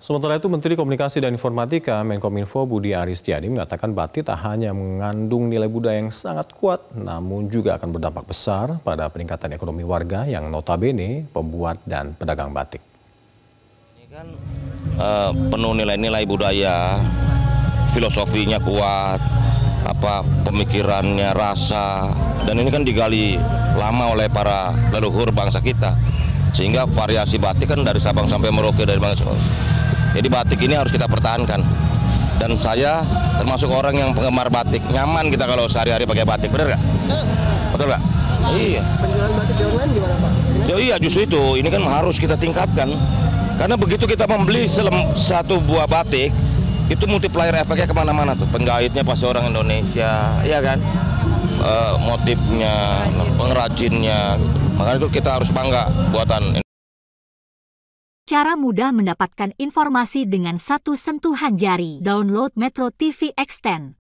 Sementara itu Menteri Komunikasi dan Informatika Menkominfo Budi Aristiadi mengatakan batik tak hanya mengandung nilai budaya yang sangat kuat, namun juga akan berdampak besar pada peningkatan ekonomi warga yang notabene pembuat dan pedagang batik. Ini kan uh, penuh nilai-nilai budaya, filosofinya kuat, apa pemikirannya rasa, dan ini kan digali lama oleh para leluhur bangsa kita, sehingga variasi batik kan dari Sabang sampai Merauke dari bangsa jadi batik ini harus kita pertahankan. Dan saya termasuk orang yang penggemar batik. Nyaman kita kalau sehari-hari pakai batik, benar nggak? Betul nggak? Iya. Penjualan batik di online gimana Pak? Ya iya justru itu, ini kan harus kita tingkatkan. Karena begitu kita membeli satu buah batik, itu multiplier efeknya ke mana-mana tuh. Penggahitnya pasti orang Indonesia, ya kan? E, motifnya, pengrajinnya, makanya itu kita harus bangga buatan Cara mudah mendapatkan informasi dengan satu sentuhan jari. Download Metro TV Extend.